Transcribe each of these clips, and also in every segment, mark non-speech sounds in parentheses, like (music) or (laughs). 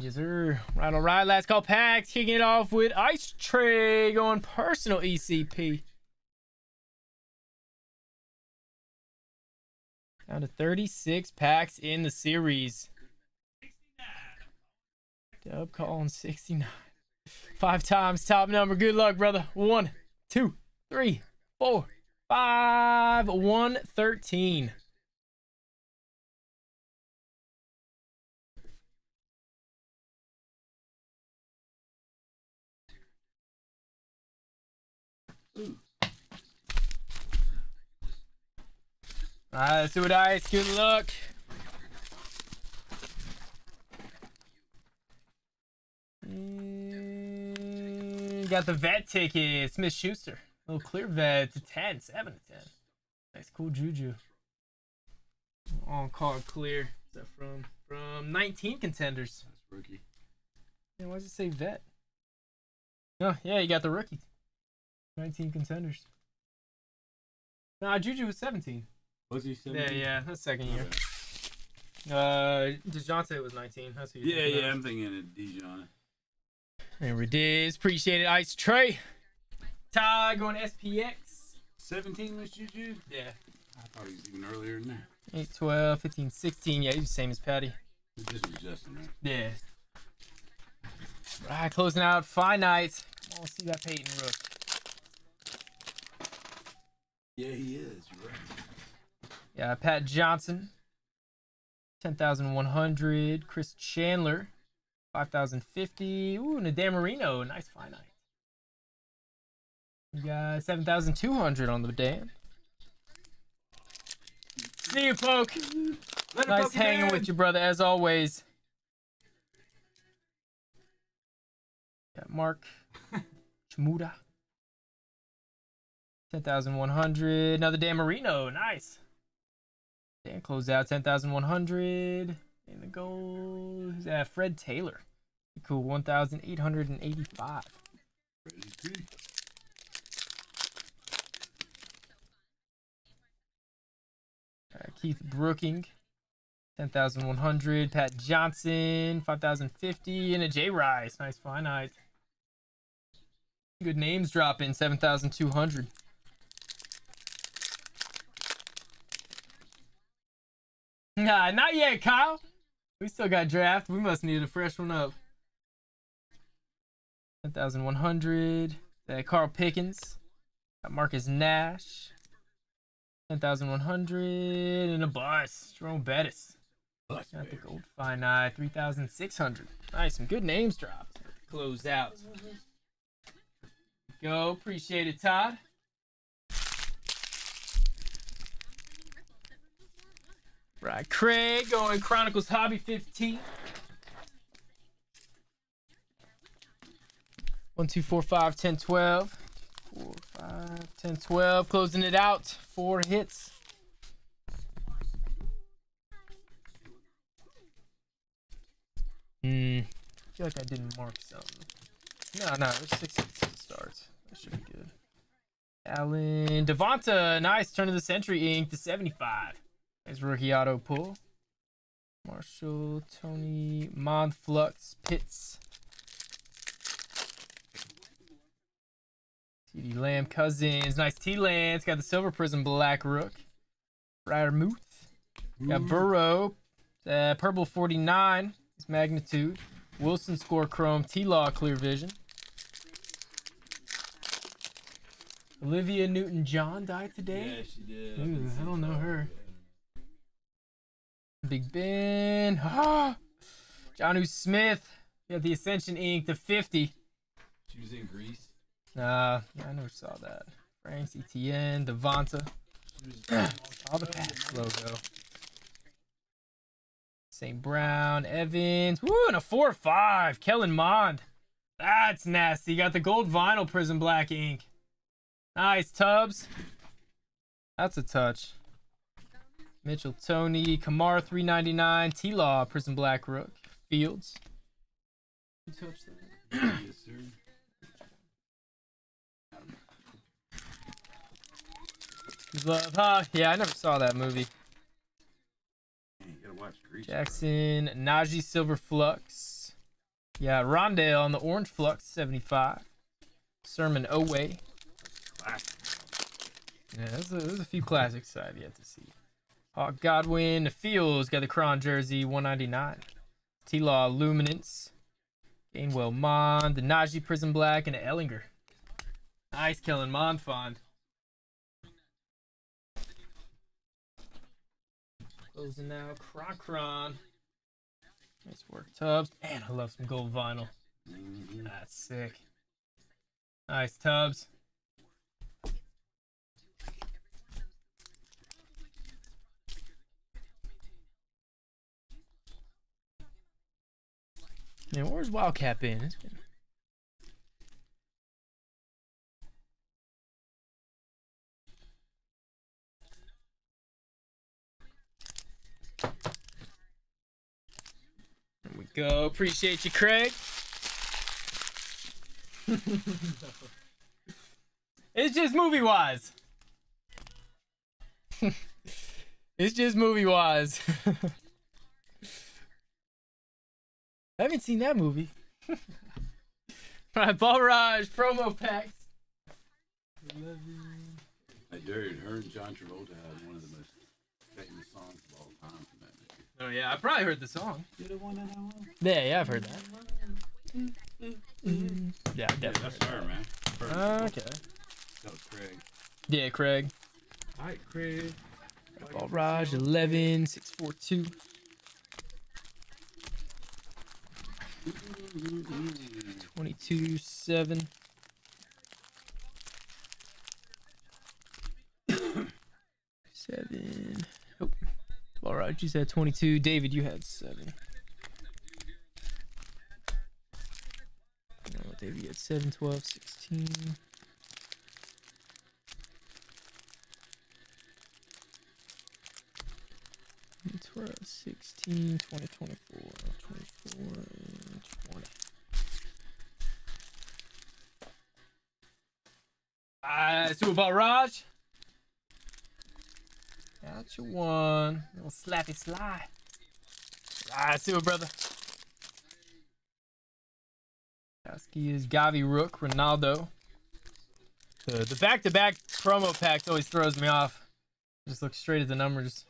Yes, sir. Right, all right. Last call packs. Kicking it off with Ice Tray going personal ECP. Down to 36 packs in the series. Dub calling 69. Five times top number. Good luck, brother. One, two, three, four, five, one, thirteen. Alright, let's do it, Ice. Good luck. Mm, got the vet ticket. Smith Schuster. Little clear vet to 10, 7 to 10. Nice, cool juju. On card clear. Is that from? From 19 contenders. That's rookie. Yeah, why does it say vet? Oh, yeah, you got the rookie. 19 contenders. Nah, Juju was 17. Was he? Yeah, 17? yeah, yeah, that's second year. Okay. Uh, Diontae was 19. That's who you're Yeah, thinking yeah. of. I'm thinking of Dijon. There it is. Appreciate it, Ice Trey. Ty going SPX. 17 was Juju. Yeah. I thought he was even earlier than that. 8, 12, 15, 16. Yeah, he's the same as Patty. This was Justin, right? Yeah. Right, closing out finite. Come on, see that Peyton Rook. Yeah, he is. You're right. Yeah, Pat Johnson. 10,100. Chris Chandler. 5,050. Ooh, and a Dan Marino. Nice finite. You got 7,200 on the Dan. See you, folk. Nice hanging with you, brother, as always. Got Mark (laughs) Chmura. 10,100. Another Dan Marino. Nice. Dan close out 10,100. And the goal is uh, Fred Taylor. Cool. 1,885. Freddie P. Uh, Keith Brooking. 10,100. Pat Johnson. 5,050. And a J Rice. Nice fine finite. Good names dropping. 7,200. Nah, not yet, Kyle. We still got draft. We must need a fresh one up. 10,100. Uh, Carl Pickens. Got Marcus Nash. 10,100. And a bus. Jerome Bettis. Bus, Got the gold fine eye. 3,600. Nice. Some good names dropped. Close out. Go. Appreciate it, Todd. Right. Craig going Chronicles Hobby 15. One, two, four, five, ten, twelve. Four, five, ten, twelve. Closing it out. Four hits. Hmm. I feel like I didn't mark something. No, no, was six hits to start. That should be good. Allen Devonta, nice turn of the century ink to 75. Nice rookie auto pull. Marshall, Tony, Monflux, Pitts. TD Lamb, Cousins, nice T Lance, got the Silver Prism Black Rook. Ryder Muth, got Burrow, uh, Purple 49, his magnitude. Wilson score Chrome, T Law Clear Vision. Olivia Newton John died today. Yeah, she did. Ooh, I don't know her. Big Ben. Ah, Jonnu Smith. Got the Ascension Ink to 50. She was in Grease. Nah, I never saw that. Franks, ETN, Devonta. All the packs logo. St. Brown, Evans. Woo, and a 4 5. Kellen Mond. That's nasty. Got the gold vinyl Prism Black ink. Nice, Tubbs. That's a touch. Mitchell Tony, Kamara, 399, T Law, Prison Black Rook, Fields. Who touched that? (clears throat) yes, sir. Love, huh? Yeah, I never saw that movie. Man, you gotta watch Grease. Jackson, Najee Silver Flux, Yeah, Rondale on the Orange Flux, 75. Sermon Oway. Classic. Yeah, there's a, there's a few classics I've yet to see. Hawk Godwin, Fields got the Cron jersey, 199. T Law Luminance. Gainwell Mond, the Najee Prison Black, and Ellinger. Nice Kellen Mond fond. Closing now, Kron Kron. Nice work, Tubbs. Man, I love some gold vinyl. That's sick. Nice, Tubbs. Where's Wildcat been? It's been... There we go. Appreciate you, Craig. (laughs) it's just movie wise. (laughs) it's just movie wise. (laughs) I haven't seen that movie. (laughs) Alright, Ball Raj promo packs. I Hey, dude, her and John Travolta had one of the most famous songs of all time from that movie. Oh yeah, I probably heard the song. You the one that one? Yeah, yeah, I've heard that. Yeah, Yeah, definitely. that's her, man. Her. Uh, okay. That was Craig. Yeah, Craig. All right, Craig. Ball Raj 11 642. Twenty-two seven. seven. Oh, all right. You said twenty-two. David, you had seven. No, David, you had seven, 12, 16. Twelve, 16, 20, 24, 24, and 20. Uh, Ball Raj. Got you one. Little slappy slide. Alright, Super Brother. Kowski is Gavi Rook, Ronaldo. The the back to back promo packs always throws me off. Just look straight at the numbers.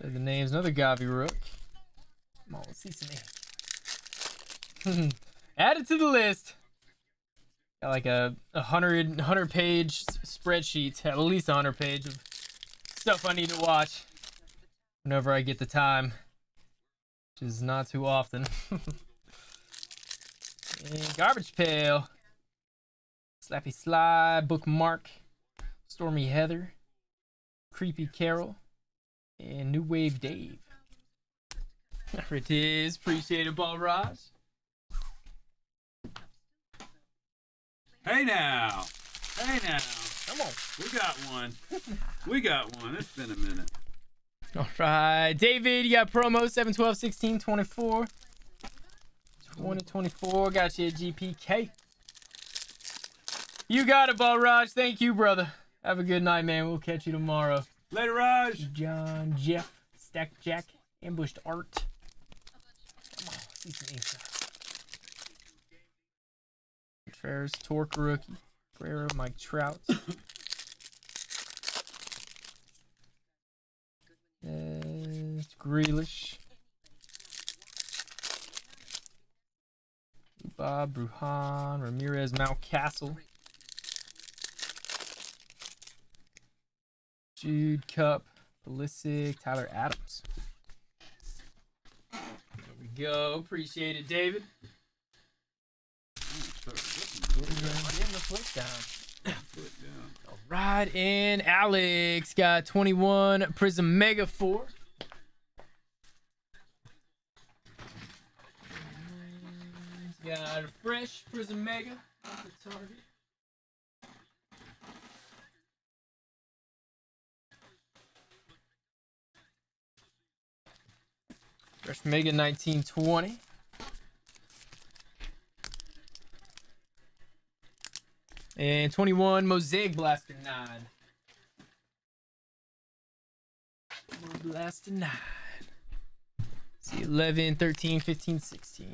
Say the names. Another Gavi Rook. Come on, let's see some names. (laughs) Add it to the list. Got like a, a hundred hundred page spreadsheet, at least a hundred page of stuff I need to watch whenever I get the time, which is not too often. (laughs) garbage pail, Slappy Sly, bookmark, Stormy Heather, Creepy Carol, and New Wave Dave. (laughs) There it is. Appreciate it, Ball Raj. Hey now. Hey now. Come on. We got one. we got one. It's been a minute. All right, David, you got promo 7, 12, 16, 24. 20, 24. Got you at GPK. You got it, Ball Raj. Thank you, brother. Have a good night, man. We'll catch you tomorrow. Later, Raj. John, Jeff, Stack Jack, Ambushed Art. Come on, see some ink. Ferris, Torque rookie. Guerrero, Mike Trout. (coughs) Uh, Grealish. Bob Bruhan, Ramirez, Mountcastle. Jude Cup, Pulisic, Tyler Adams. There we go. Appreciate it, David. Flip down. Foot down. All right, and Alex got 21 Prism Mega 4. Got a fresh Prism Mega off the target. Fresh Mega 1920. And 21 Mosaic Blaster 9. Blaster 9. See 11, 13, 15, 16.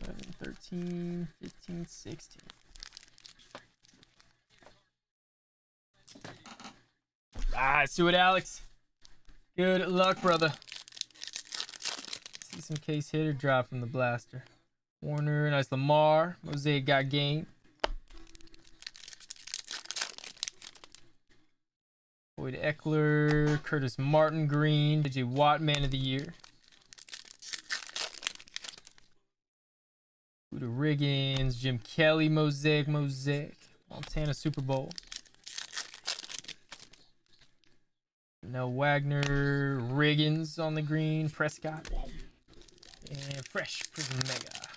11, 13, 15, 16. Ah, let's do it, Alex. Good luck, brother. See some case hitter drop from the blaster. Warner, nice Lamar. Mosaic got game. Boyd Ekeler, Curtis Martin Green, JJ Watt Man of the Year. Buda Riggins, Jim Kelly, Mosaic, Mosaic, Montana Super Bowl. Now Wagner, Riggins on the green, Prescott, and Fresh Prism Mega.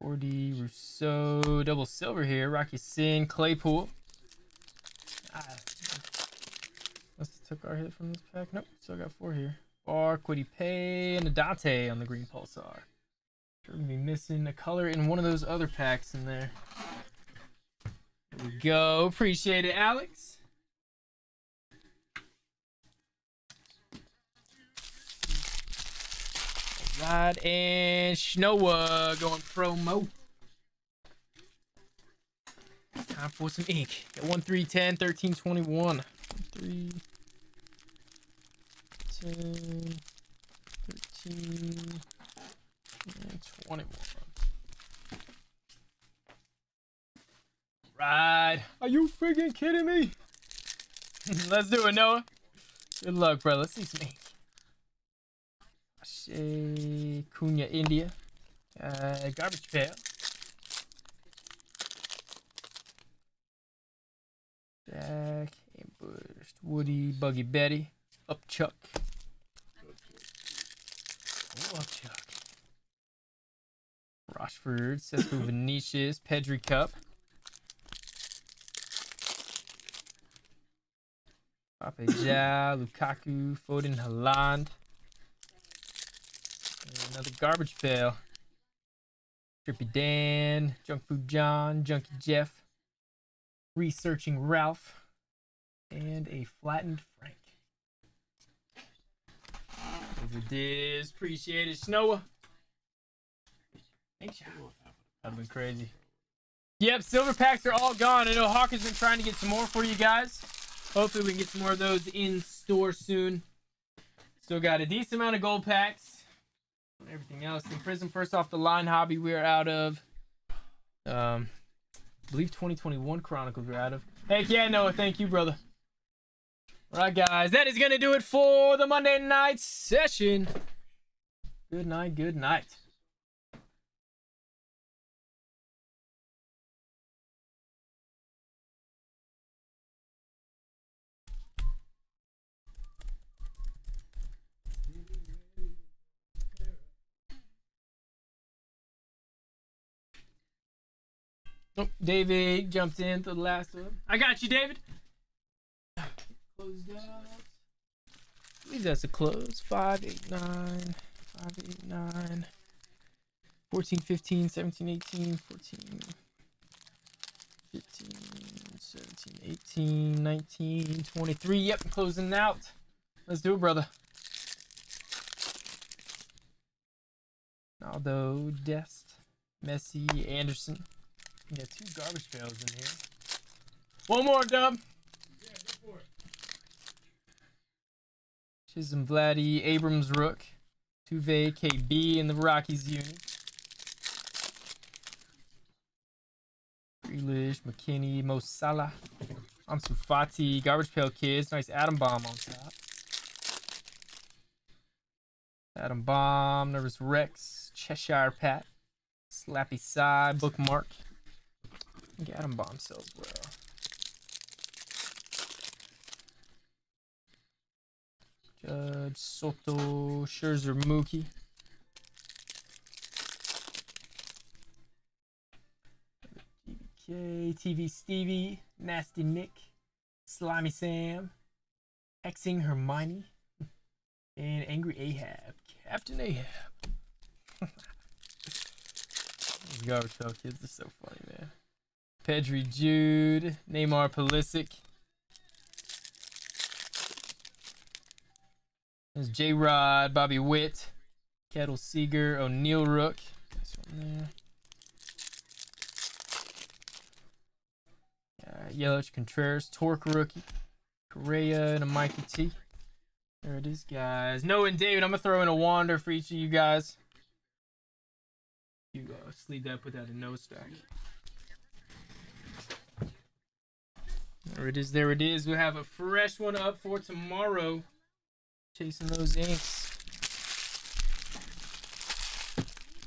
Cordy, Rousseau, double silver here, Rocky Sin, Claypool. Must have took our hit from this pack. Nope, still got four here. Bar, Kwity Paye, and a Dante on the green Pulsar. Sure be missing a color in one of those other packs in there. There we go. Appreciate it, Alex. Right, and Schnoa going promo. Time for some ink. Got 1, 3, 10, 13, 21. 3, 10, 13, and 21. Right. Are you freaking kidding me? (laughs) Let's do it, Noah. Good luck, bro. Let's see some ink. Shea Cunha, India. Uh, garbage pail. Jack, Ambushed, Woody, Buggy Betty, Upchuck. Oh, Upchuck. Rochford, Cesco (coughs) Venetius, Pedri Cup. Papeja, Lukaku, Foden, Haaland. And another garbage pail. Trippy Dan, Junk Food John, Junkie Jeff, Researching Ralph, and a flattened Frank. Over this, appreciate it, Snowa. Thanks, y'all. That'd been crazy. Yep, silver packs are all gone. I know Hawk has been trying to get some more for you guys. Hopefully, we can get some more of those in store soon. Still got a decent amount of gold packs. Everything else in prison. First off the line hobby, we are out of. Um, I believe 2021 Chronicles we're out of. Heck yeah, Noah. Thank you, brother. All right, guys. That is going to do it for the Monday night session. Good night. Good night. Oh, David jumped in to the last one. I got you, David. Closed out. I believe that's a close. 5, 8, 9, 5, 8, 9, 14, 15, 17, 18, 14, 15, 17, 18, 19, 23. Yep, closing out. Let's do it, brother. Aldo, Dest, Messi, Anderson. Got two garbage pails in here. One more, Dub. Yeah, go for it. Chisholm, Vladdy, Abrams, Rook, Tuve, KB, and the Rockies unit. Grealish, McKinney, Mo Salah, Ansu Fati, Garbage Pail Kids. Nice Adam Bomb on top. Adam Bomb, Nervous Rex, Cheshire Pat, Slappy Side, Bookmark. Think Adam Bomb sells well. Judge Soto, Scherzer, Mookie. TVK, TV Stevie, Nasty Nick, Slimy Sam, Hexing Hermione, and Angry Ahab, Captain Ahab. (laughs) These garbage kids are so funny, man. Pedri Jude, Neymar Pulisic. There's J Rod, Bobby Witt, Kettle Seager, O'Neill Rook, in there. Uh, Yelich Contreras, Torque rookie, Correa, and a Mikey T. There it is, guys. Noah and David, I'm gonna throw in a wander for each of you guys. You go sleeve that, put that in no stack. There it is, there it is. We'll have a fresh one up for tomorrow. Chasing those inks.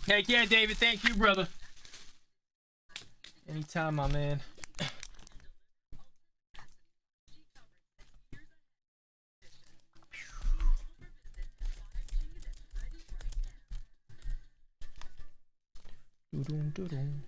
Heck yeah, David. Thank you, brother. Anytime, my man. (laughs) Doo-dum, doo-dum.